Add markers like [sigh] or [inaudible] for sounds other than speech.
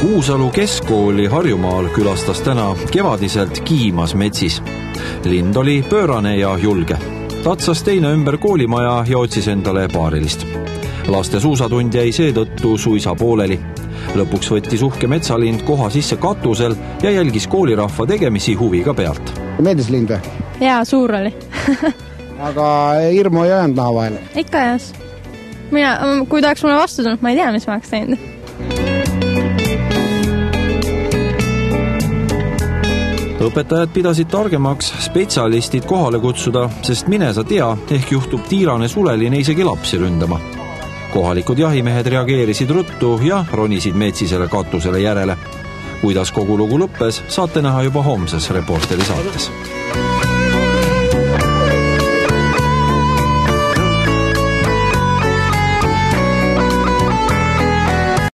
Kuusalu keskkooli Harjumaal külastas täna kevadiselt kiimas metsis. lind oli pöörane ja julge. tatsas teine ümber koolimaja ja otsis endale paarilist. laste suusatund jäi seetõttu suisa pooleli. lõpuks võttis uhke metsalind koha sisse katusel ja jälgis koolirahva tegemisi huviga pealt. meeldis lind või? jaa, suur oli [laughs] aga hirmu ei jäänud naha vahele? ikka jas. mina, kui ta oleks mulle vastu tulnud, ma ei tea, mis ma oleks teinud õpetajad pidasid targemaks spetsialistid kohale kutsuda, sest mine sa tea, ehk juhtub tiirane suleline isegi lapsi ründama. kohalikud jahimehed reageerisid ruttu ja ronisid metsisele katusele järele. kuidas kogu lugu lõppes, saate näha juba homses Reporteri saates